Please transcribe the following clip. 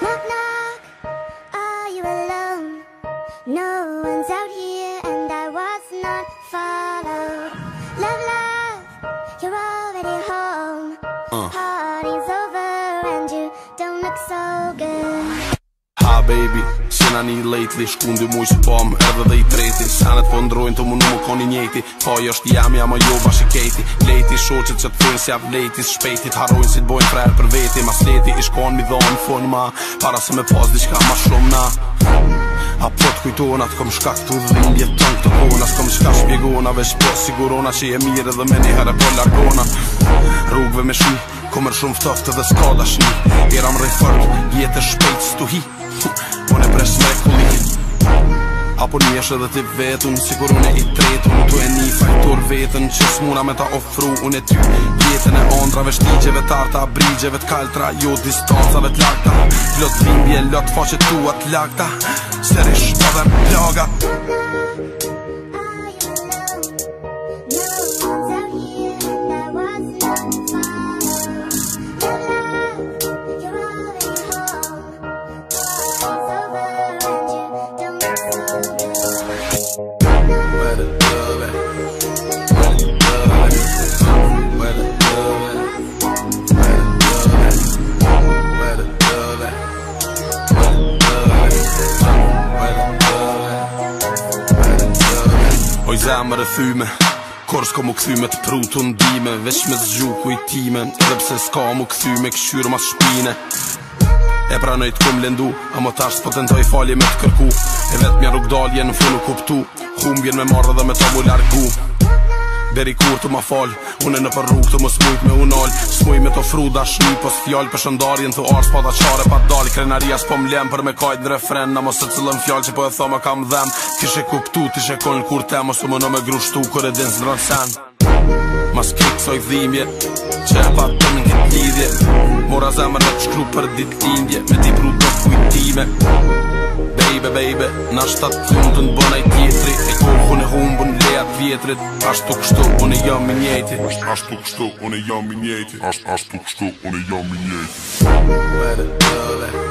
Knock, knock, are you alone? No one's out here and I was not followed Love, love, you're already home uh. Party's over and you don't look so good Hi, baby Sena një lejtli, shkun dy mujsh pom Edhe dhe i treti, sanet po ndrojnë të munu më koni njeti Po jo është jam, jam a jo bashi kejti Lejti shoqet që të thunë si av Shpejti të harrojnë si të bojnë frerë për veti Mas leti i shkonë mi dhonë fun ma Para se me pas shka ma shumë na A po të kujtona të kom shka këtu dhim jeton të kona Së kom shka shpjegona veç po sigurona Që je mire dhe me një herë po largona Rrugve me shi Ko mërë shumë ftoftë dhe s'ka dash një më jetë e shpejtë s'tu hi Po ne presë me këmi Apo një dhe edhe ti vetën, si kur unë e i tretën Tu e një fajtur vetën, që s'muna me ta ofru unë e ty Jetën e ondrave, shtigjeve, tarta, brigjeve, t'kaltra Jo, distansave, t'lakta Vlot vimbje, lot faqet tua, t'lakta Serish, pëdhe, dhe Serish, Zemër e thyme Kor s'ko mu me të të ndime Vesh me zgju kujtime Edhe pse s'ka mu kthyme këshyru mas shpine E pranoj të kum A Amo tash s'po të ndoj falje me të kërku E vetë mja rrugdalje në funu kuptu Humbjen me mardhe dhe me to mu largu deri kur të ma fal Unë në për rrugë të më smujt me unal Smuj me të fru da Pos fjall për shëndarjen të ars Pa të qare pa dal Krenaria s'po m'lem për me kajt në refren Na mos të cilën fjall që po e thoma kam dhem Kishe kuptu, ti she kon kur tem Mos më në me grushtu kër e din zbron sen Mas kik soj dhimje Qe pa të në kit lidhje Mora zemër në qkru për dit indje Me ti pru do kujtime Baby, baby, na shtatë të në bënaj tjetri E kohën e humbën vjetrit Ashtu kështu, unë jam i njejti Ashtu kështu, unë jam i njejti Ashtu kështu, unë jam i njejti